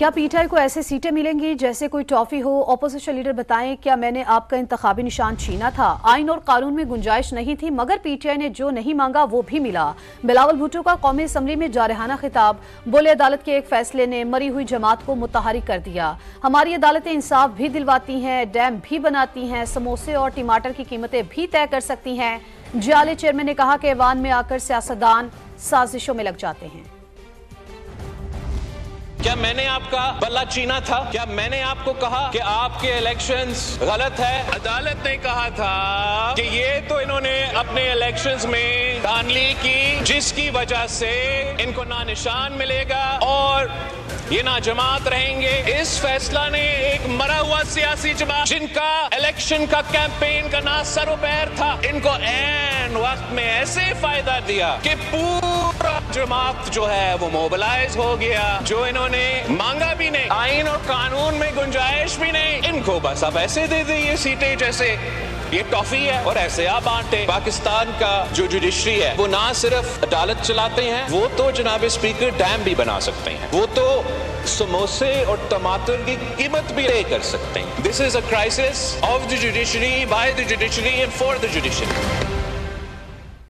क्या पीटीआई को ऐसे सीटें मिलेंगी जैसे कोई टॉफी हो? अपोजिशन लीडर बताएँ, क्या मैंने आपका इंतखाबी निशान छीना था? आइन और कानून में गुंजाइश नहीं थी, मगर पीटीआई ने जो नहीं मांगा, वो भी मिला। बिलावल भुट्टो का कौमी असम्बली में जारहाना खिताब। बोले, अदालत के एक फैसले ने मरी हुई जमात को मुतहरिक कर दिया। हमारी अदालतें इंसाफ भी दिलवाती हैं, डैम भी बनाती हैं, समोसे और टमाटर की कीमतें भी तय कर सकती हैं। जियाले चेयरमैन ने कहा कि ऐवान में आकर सियासतदान साजिशों में लग जाते हैं। क्या मैंने आपका बल्ला चीना था? क्या मैंने आपको कहा कि आपके इलेक्शंस गलत है? अदालत ने कहा था कि ये तो इन्होंने अपने इलेक्शंस में धानली की, जिसकी वजह से इनको ना निशान मिलेगा और ये ना जमात रहेंगे। इस फैसला ने एक मरा हुआ सियासी जमात, जिनका इलेक्शन का कैंपेन का ना सरोपैर था, इनको एन वक्त में ऐसे फ़ायदा दिया कि पूरा जमात जो है वो मोबिलाइज हो गया, जो इन्होंने मांगा भी नहीं। आइन और कानून में गुंजाइश भी नहीं। इनको बस अब ऐसे दे दी ये सीटें जैसे ये टॉफी है और ऐसे आप बांटे। पाकिस्तान का जो जुडिशरी है, वो ना सिर्फ़ अदालत चलाते हैं, वो तो जनाब स्पीकर डैम भी बना सकते हैं। वो तो समोसे और टमाटर की कीमत भी तय कर सकते हैं। This is a crisis of the judiciary by the judiciary and for the judiciary